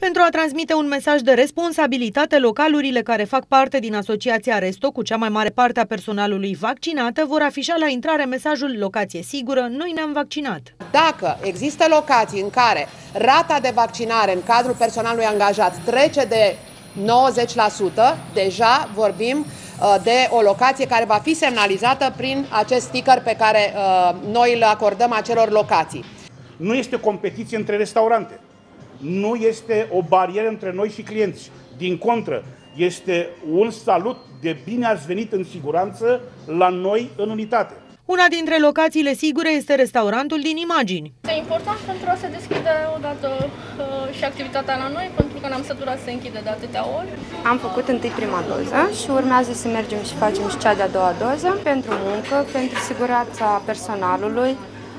Pentru a transmite un mesaj de responsabilitate, localurile care fac parte din Asociația Resto, cu cea mai mare parte a personalului vaccinată, vor afișa la intrare mesajul locație sigură, noi ne-am vaccinat. Dacă există locații în care rata de vaccinare în cadrul personalului angajat trece de 90%, deja vorbim uh, de o locație care va fi semnalizată prin acest sticker pe care uh, noi îl acordăm acelor locații. Nu este competiție între restaurante. Nu este o barieră între noi și clienți. Din contră, este un salut de bine ați venit în siguranță la noi în unitate. Una dintre locațiile sigure este restaurantul din imagini. Este important pentru a se deschide odată uh, și activitatea la noi, pentru că n-am săturat să se închide de atâtea ori. Am făcut întâi prima doză și urmează să mergem și facem și cea de-a doua doză pentru muncă, pentru siguranța personalului,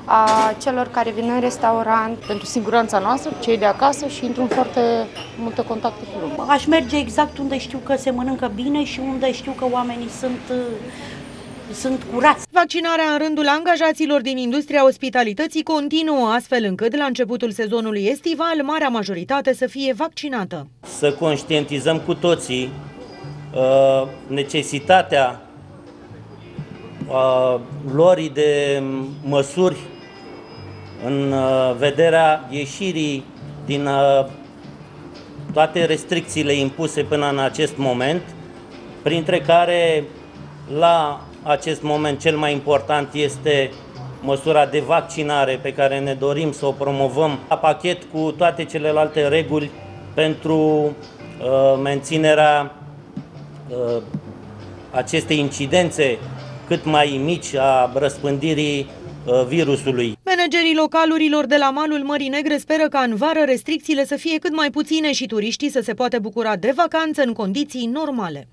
a celor care vin în restaurant. pentru siguranța noastră, cei de acasă și într-un foarte multe contacte cu lumea. Aș merge exact unde știu că se mănâncă bine și unde știu că oamenii sunt, uh, sunt curați. Vaccinarea în rândul angajaților din industria ospitalității continuă, astfel încât la începutul sezonului estival, marea majoritate să fie vaccinată. Să conștientizăm cu toții uh, necesitatea uh, luării de măsuri în uh, vederea ieșirii din uh, toate restricțiile impuse până în acest moment, printre care la acest moment cel mai important este măsura de vaccinare pe care ne dorim să o promovăm la pachet cu toate celelalte reguli pentru uh, menținerea uh, acestei incidențe cât mai mici a răspândirii uh, virusului. Managerii localurilor de la malul Mării Negre speră ca în vară restricțiile să fie cât mai puține și turiștii să se poată bucura de vacanță în condiții normale.